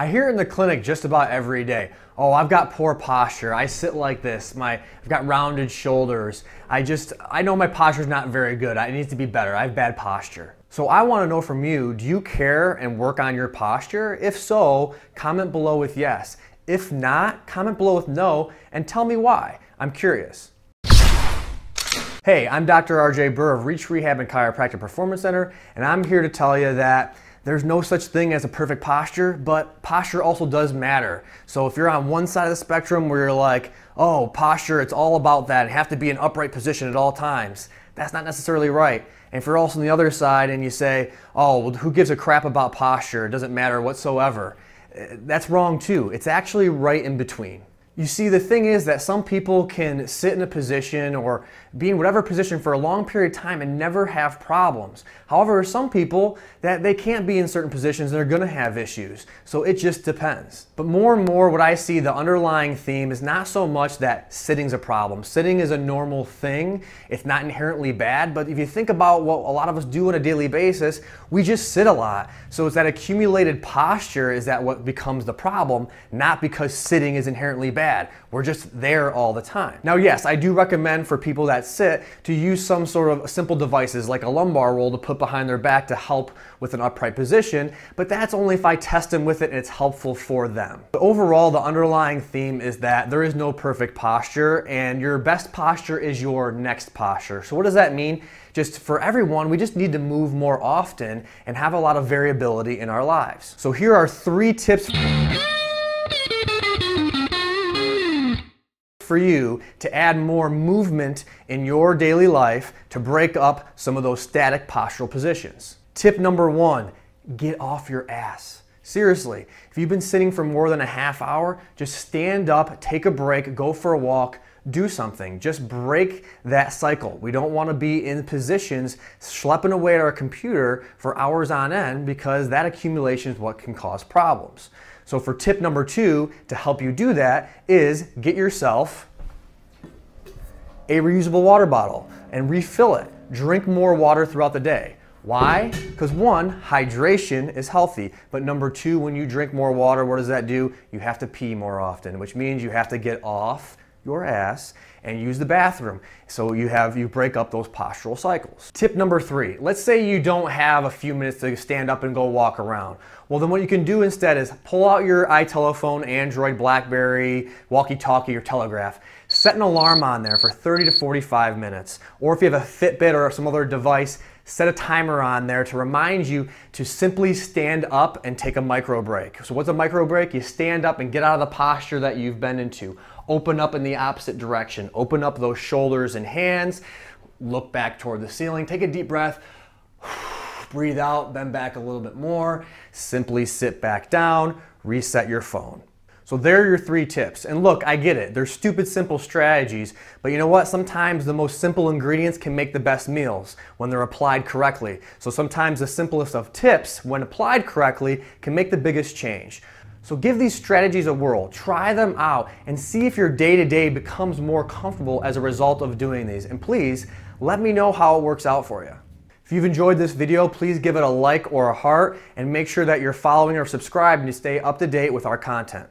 I hear in the clinic just about every day. Oh, I've got poor posture. I sit like this. My, I've got rounded shoulders. I just, I know my posture's not very good. I need to be better. I have bad posture. So I want to know from you, do you care and work on your posture? If so, comment below with yes. If not, comment below with no and tell me why. I'm curious. Hey, I'm Dr. RJ Burr of Reach Rehab and Chiropractic Performance Center, and I'm here to tell you that there's no such thing as a perfect posture, but posture also does matter. So if you're on one side of the spectrum where you're like, oh, posture, it's all about that, and have to be in upright position at all times, that's not necessarily right. And if you're also on the other side and you say, oh, well, who gives a crap about posture? It doesn't matter whatsoever. Eh, that's wrong too. It's actually right in between. You see, the thing is that some people can sit in a position or be in whatever position for a long period of time and never have problems. However, some people that they can't be in certain positions and they're going to have issues. So it just depends. But more and more what I see the underlying theme is not so much that sitting's a problem. Sitting is a normal thing. It's not inherently bad, but if you think about what a lot of us do on a daily basis, we just sit a lot. So it's that accumulated posture is that what becomes the problem, not because sitting is inherently bad bad. We're just there all the time. Now, yes, I do recommend for people that sit to use some sort of simple devices like a lumbar roll to put behind their back to help with an upright position, but that's only if I test them with it and it's helpful for them. But overall, the underlying theme is that there is no perfect posture and your best posture is your next posture. So what does that mean? Just for everyone, we just need to move more often and have a lot of variability in our lives. So here are three tips for you to add more movement in your daily life to break up some of those static postural positions. Tip number one, get off your ass. Seriously, if you've been sitting for more than a half hour, just stand up, take a break, go for a walk, do something. Just break that cycle. We don't want to be in positions schlepping away at our computer for hours on end because that accumulation is what can cause problems. So for tip number two, to help you do that, is get yourself a reusable water bottle and refill it. Drink more water throughout the day. Why? Because one, hydration is healthy. But number two, when you drink more water, what does that do? You have to pee more often, which means you have to get off your ass and use the bathroom. So you have you break up those postural cycles. Tip number three, let's say you don't have a few minutes to stand up and go walk around. Well then what you can do instead is pull out your iTelephone, Android, Blackberry, walkie-talkie, or telegraph. Set an alarm on there for 30 to 45 minutes. Or if you have a Fitbit or some other device, set a timer on there to remind you to simply stand up and take a micro break. So what's a micro break? You stand up and get out of the posture that you've been into. Open up in the opposite direction. Open up those shoulders and hands. Look back toward the ceiling. Take a deep breath. Breathe out, bend back a little bit more. Simply sit back down. Reset your phone. So there are your three tips. And look, I get it. They're stupid simple strategies, but you know what? Sometimes the most simple ingredients can make the best meals when they're applied correctly. So sometimes the simplest of tips, when applied correctly, can make the biggest change. So give these strategies a whirl, try them out, and see if your day to day becomes more comfortable as a result of doing these. And please, let me know how it works out for you. If you've enjoyed this video, please give it a like or a heart, and make sure that you're following or subscribing to stay up to date with our content.